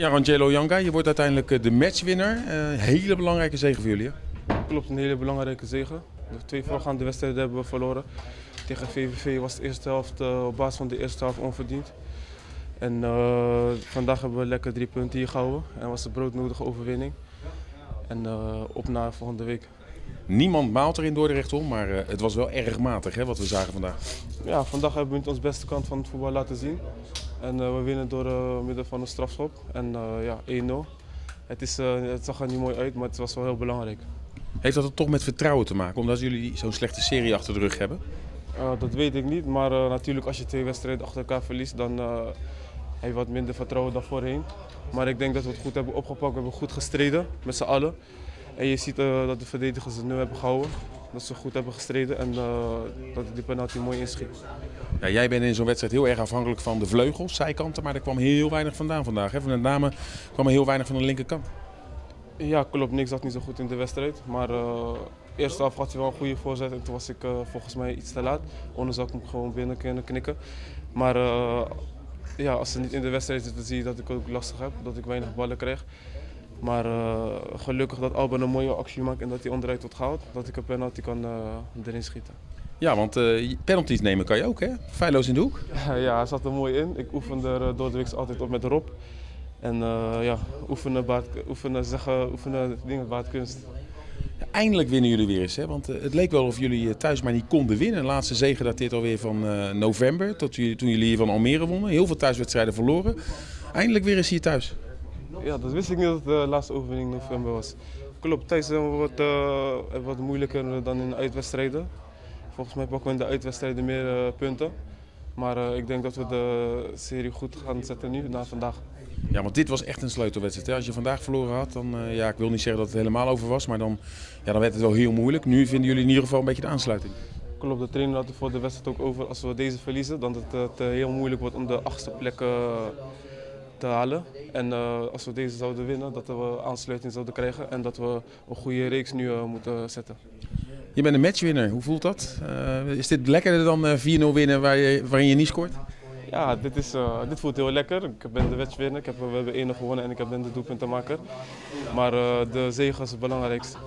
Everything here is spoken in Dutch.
Ja, Angelo Janga, je wordt uiteindelijk eh, de matchwinner. Uh, hele belangrijke zege voor jullie. Hè? Klopt, een hele belangrijke zege. De twee voorgaande wedstrijden hebben we verloren. Tegen VVV was de eerste helft uh, op basis van de eerste helft onverdiend. En uh, vandaag hebben we lekker drie punten hier gehouden. En was de broodnodige overwinning. En uh, op naar volgende week. Niemand maalt er in Dordrecht om, maar het was wel erg matig hè, wat we zagen vandaag. Ja, vandaag hebben we niet ons beste kant van het voetbal laten zien. En we winnen door middel van een strafschop. En ja, 1-0. Het, is, het zag er niet mooi uit, maar het was wel heel belangrijk. Heeft dat er toch met vertrouwen te maken, omdat jullie zo'n slechte serie achter de rug hebben? Uh, dat weet ik niet, maar uh, natuurlijk als je twee wedstrijden achter elkaar verliest, dan uh, heb je wat minder vertrouwen dan voorheen. Maar ik denk dat we het goed hebben opgepakt, we hebben goed gestreden met z'n allen. En je ziet dat de verdedigers het nu hebben gehouden, dat ze goed hebben gestreden en dat die penalty mooi inschiet. Ja, jij bent in zo'n wedstrijd heel erg afhankelijk van de vleugels, zijkanten, maar er kwam heel weinig vandaan vandaag. Hè? Met name kwam er heel weinig van de linkerkant. Ja, klopt. Niks zat niet zo goed in de wedstrijd. Maar uh, eerste half had hij wel een goede voorzet en toen was ik uh, volgens mij iets te laat. Anders zou ik hem gewoon binnen kunnen knikken. Maar uh, ja, als ze niet in de wedstrijd zitten, zie je dat ik ook lastig heb. Dat ik weinig ballen krijg. Maar gelukkig dat Alban een mooie actie maakt en dat hij onderuit wordt gehaald. Dat ik een penalty kan erin schieten. Ja, want penalties nemen kan je ook, hè? Feilloos in de hoek. ja, hij zat er mooi in. Ik oefen er door de week altijd op met Rob. En uh, ja, oefenen, baat, oefenen, zeggen, oefenen dingen baat kunst. Ja, eindelijk winnen jullie weer eens, hè? want uh, het leek wel of jullie thuis maar niet konden winnen. De laatste zege dateert alweer van uh, november, tot jullie, toen jullie hier van Almere wonnen. Heel veel thuiswedstrijden verloren. Eindelijk weer eens hier thuis. Ja, dat wist ik niet dat het de laatste overwinning november was. Klopt, thuis zijn we wat, wat moeilijker dan in de uitwedstrijden. Volgens mij pakken we in de uitwedstrijden meer punten. Maar ik denk dat we de serie goed gaan zetten nu, na vandaag. Ja, want dit was echt een sleutelwedstrijd. Hè? Als je vandaag verloren had, dan, uh, ja, ik wil niet zeggen dat het helemaal over was, maar dan, ja, dan werd het wel heel moeilijk. Nu vinden jullie in ieder geval een beetje de aansluiting. Klopt, de trainer had er voor de wedstrijd ook over. Als we deze verliezen, dan dat het heel moeilijk wordt om de achtste plek te halen. En als we deze zouden winnen, dat we aansluiting zouden krijgen en dat we een goede reeks nu moeten zetten. Je bent een matchwinner, hoe voelt dat? is dit lekkerder dan 4-0 winnen waar je, waarin je niet scoort? Ja, dit, is, dit voelt heel lekker. Ik ben de wedstrijd Ik heb, we hebben één gewonnen en ik ben de doelpuntenmaker. Maar de zege is het belangrijkste.